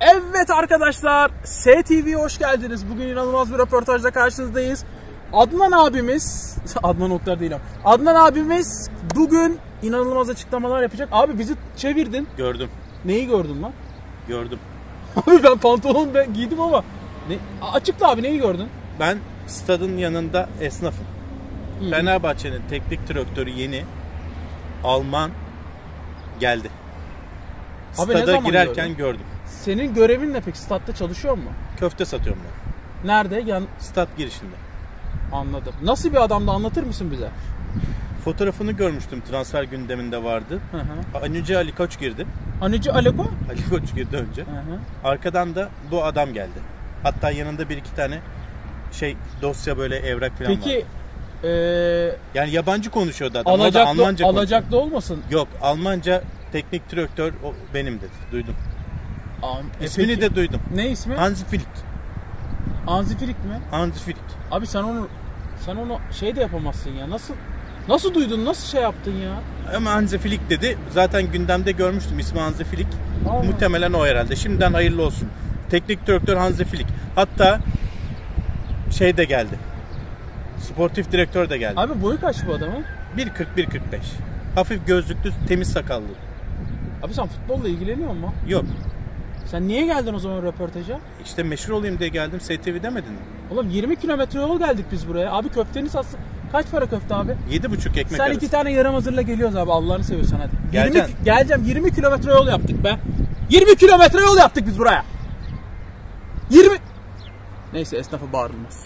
Evet arkadaşlar, STV'ye hoş geldiniz. Bugün inanılmaz bir röportajla karşınızdayız. Adnan abimiz, Adnan Oktar değil ama. Adnan abimiz bugün inanılmaz açıklamalar yapacak. Abi bizi çevirdin. Gördüm. Neyi gördün lan? Gördüm. Abi ben pantolon ben giydim ama. Ne? Açıkla abi neyi gördün? Ben stadın yanında esnafım. Fenerbahçe'nin teknik direktörü yeni Alman geldi. Abi ne Stada zaman girerken gördüm. Senin görevin ne peki? Statta çalışıyor mu? Köfte satıyorum ben. Nerede? Yan... Stat girişinde. Anladım. Nasıl bir adamdı anlatır mısın bize? Fotoğrafını görmüştüm transfer gündeminde vardı. Hı hı. Önce Ali Koç girdi. Anıcı Aleko? Ali Koç girdi önce. Hı hı. Arkadan da bu adam geldi. Hatta yanında bir iki tane şey dosya böyle evrak falan var. Peki eee Yani yabancı konuşuyordu adam. Alacaklı, Almanca alacaklı olmasın? Yok Almanca teknik direktör o benim dedi. Duydum. Am- e İsmini peki, de duydum. ne ismi? Hansi Flick. Hansi Flick mi? Hansi Flick. Abi sen onu sen onu şey de yapamazsın ya. Nasıl nasıl duydun? Nasıl şey yaptın ya? Ama Hansi Flick dedi. Zaten gündemde görmüştüm ismi Hansi Flick. Allah. Muhtemelen o herhalde. Şimdiden hayırlı olsun. Teknik direktör Hansi Flick. Hatta şey de geldi. Sportif direktör de geldi. Abi boyu kaç bu adamın? 1.40-1.45. Hafif gözlüklü, temiz sakallı. Abi sen futbolla ilgileniyor musun? Yok. Sen niye geldin o zaman röportaja? İşte meşhur olayım diye geldim. STV demedin mi? Oğlum 20 kilometre yol geldik biz buraya. Abi köfteni satsın. Kaç para köfte abi? 7.5 ekmek Sen arası. iki tane yarım hazırla geliyoruz abi Allah'ını seviyorsan hadi. 20, Geleceksin. geleceğim 20 kilometre yol yaptık be. 20 kilometre yol yaptık biz buraya. 20 Neyse esnafa bağırılmaz.